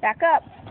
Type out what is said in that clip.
back up.